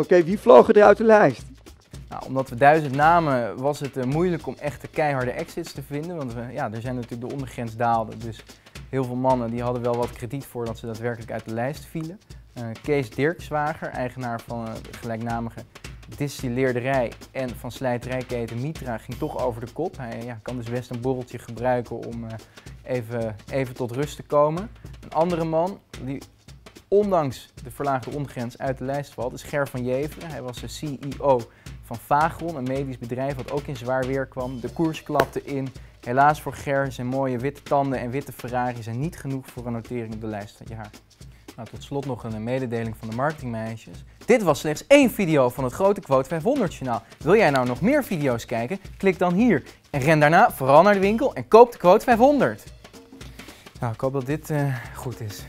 Oké, wie vlogen er uit de lijst? Nou, omdat we duizend namen was het eh, moeilijk om echte keiharde exits te vinden. Want ja, er zijn natuurlijk de ondergrens daalde. Dus heel veel mannen die hadden wel wat krediet voor dat ze daadwerkelijk uit de lijst vielen. Eh, Kees Dirkswager, eigenaar van eh, de gelijknamige distilleerderij en van slijterijketen Mitra, ging toch over de kop. Hij ja, kan dus best een borreltje gebruiken om even, even tot rust te komen. Een andere man die ondanks de verlaagde ondergrens uit de lijst valt, is Ger van Jeveren. Hij was de CEO van Vagron, een medisch bedrijf wat ook in zwaar weer kwam. De koers klapte in. Helaas voor Ger, zijn mooie witte tanden en witte Ferrari zijn niet genoeg voor een notering op de lijst het jaar. Nou, tot slot nog een mededeling van de marketingmeisjes. Dit was slechts één video van het grote Quote 500 journaal. Wil jij nou nog meer video's kijken? Klik dan hier. En ren daarna vooral naar de winkel en koop de Quote 500. Nou, ik hoop dat dit eh, goed is.